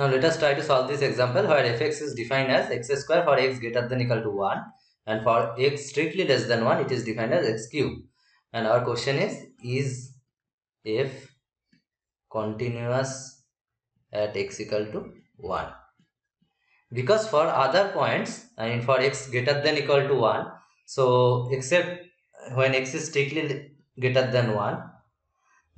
Now let us try to solve this example where fx is defined as x square for x greater than equal to 1 and for x strictly less than 1 it is defined as x cube. And our question is is f continuous at x equal to 1 because for other points I mean for x greater than equal to 1 so except when x is strictly greater than 1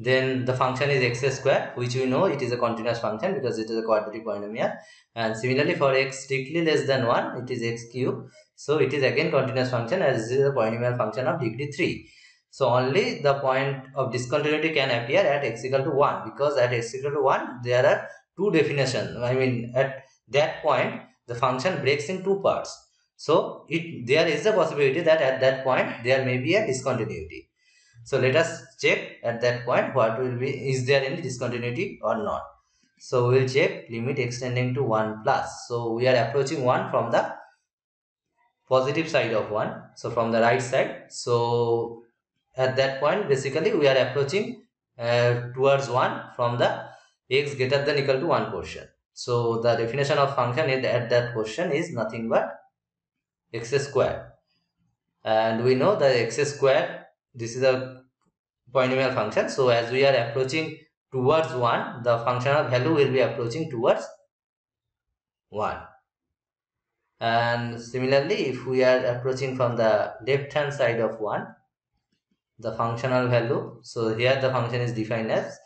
then the function is x square which we know it is a continuous function because it is a quadratic polynomial. And similarly for x strictly less than 1 it is x cube. So it is again continuous function as this is a polynomial function of degree 3 so only the point of discontinuity can appear at x equal to 1 because at x equal to 1 there are two definitions i mean at that point the function breaks in two parts. So it there is a possibility that at that point there may be a discontinuity so let us check at that point what will be is there any discontinuity or not. So we'll check limit extending to 1 plus. So we are approaching 1 from the positive side of 1 so from the right side. So at that point basically we are approaching uh, towards 1 from the x greater than equal to 1 portion. So the definition of function is at that portion is nothing but x square. And we know that x square, this is a polynomial function. So as we are approaching towards 1, the functional value will be approaching towards 1. And similarly, if we are approaching from the left hand side of 1, the functional value, so here the function is defined as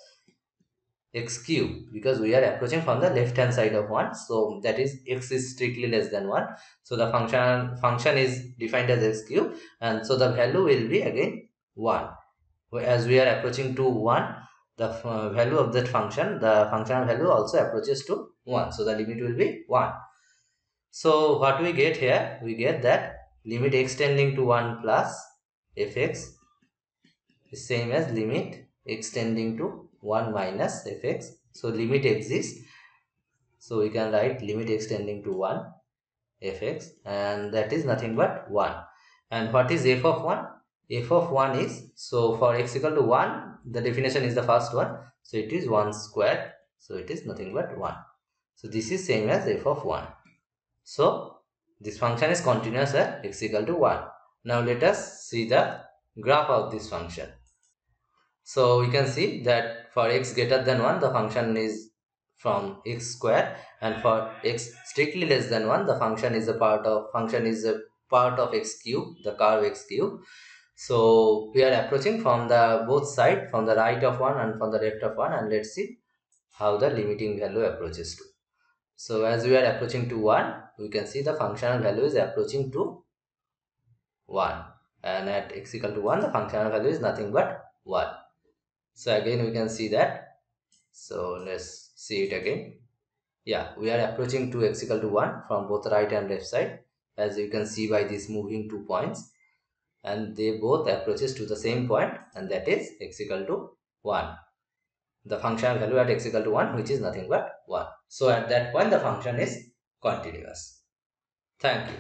x cube because we are approaching from the left hand side of 1 so that is x is strictly less than 1 so the function function is defined as x cube and so the value will be again 1 as we are approaching to 1 the uh, value of that function the functional value also approaches to 1 so the limit will be 1 so what we get here we get that limit extending to 1 plus fx is same as limit extending to 1 minus fx. So limit exists. So we can write limit extending to 1 fx and that is nothing but 1. And what is f of 1? F of 1 is, so for x equal to 1, the definition is the first one. So it is 1 square. So it is nothing but 1. So this is same as f of 1. So this function is continuous at x equal to 1. Now let us see the graph of this function. So we can see that for x greater than 1 the function is from x square and for x strictly less than 1 the function is a part of function is a part of x cube the curve x cube. So we are approaching from the both side from the right of 1 and from the left of 1 and let's see how the limiting value approaches to. So as we are approaching to 1 we can see the functional value is approaching to 1 and at x equal to 1 the functional value is nothing but 1 so again we can see that. So let's see it again. Yeah we are approaching to x equal to 1 from both right and left side. As you can see by these moving two points and they both approaches to the same point and that is x equal to 1 the functional value at x equal to 1 which is nothing but 1 so at that point the function is continuous. Thank you